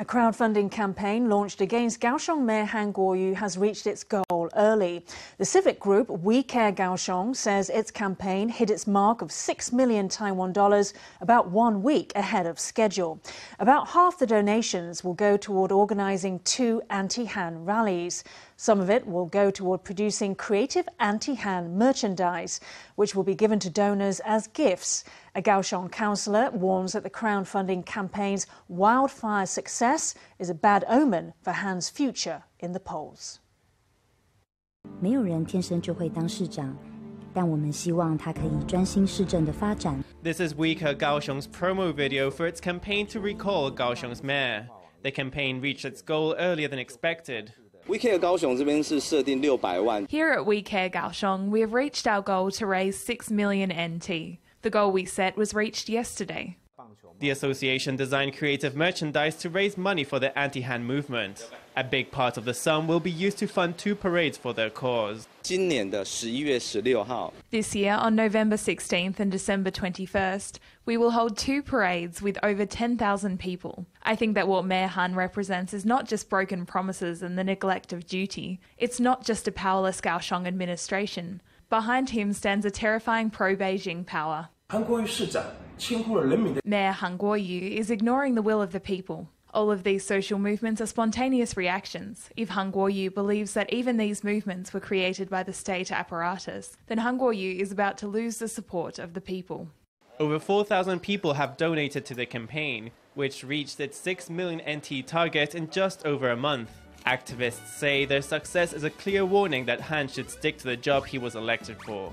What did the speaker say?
A crowdfunding campaign launched against Kaohsiung Mayor Han Kuo-yu has reached its goal early. The civic group We Care Kaohsiung says its campaign hit its mark of 6 million Taiwan dollars about one week ahead of schedule. About half the donations will go toward organizing two anti-Han rallies. Some of it will go toward producing creative anti-Han merchandise, which will be given to donors as gifts. A Kaohsiung councillor warns that the crowdfunding campaign's wildfire success is a bad omen for Han's future in the polls. 没有人天生就会当市长。但我们希望他可以专心市政的发展。This is We Care Kaohsiung's promo video for its campaign to recall Kaohsiung's mayor. The campaign reached its goal earlier than expected. WeCare 高雄这边是设定六百万。Here at WeCare Kaohsiung, we have reached our goal to raise 6 million NT. The goal we set was reached yesterday. The association designed creative merchandise to raise money for the anti-Han movement. A big part of the sum will be used to fund two parades for their cause. This year, on November 16th and December 21st, we will hold two parades with over 10,000 people. I think that what Mayor Han represents is not just broken promises and the neglect of duty. It's not just a powerless Kaohsiung administration. Behind him stands a terrifying pro Beijing power. Mayor Han Kuo-yu is ignoring the will of the people. All of these social movements are spontaneous reactions. If Han Kuo-yu believes that even these movements were created by the state apparatus, then Han Kuo-yu is about to lose the support of the people. Over 4,000 people have donated to the campaign, which reached its 6 million NT target in just over a month. Activists say their success is a clear warning that Han should stick to the job he was elected for.